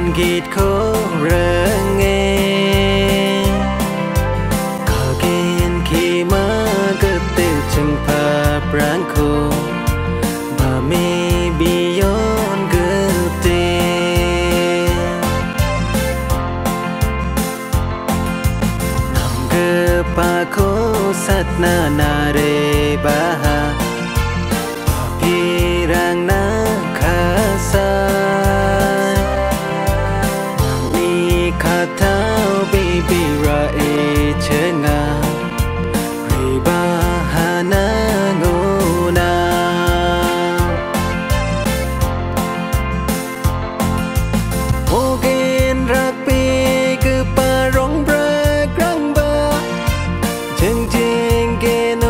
kan git ko range ka gen ki ma ka te chung pa pran ko ba me bi yon gute nam ge pa ko na na khả thao bị bị ra e chớ ngà rì ba hà na ngô na. Ô gen ra pi cứ pa rong bra grang ba. Chân chân gen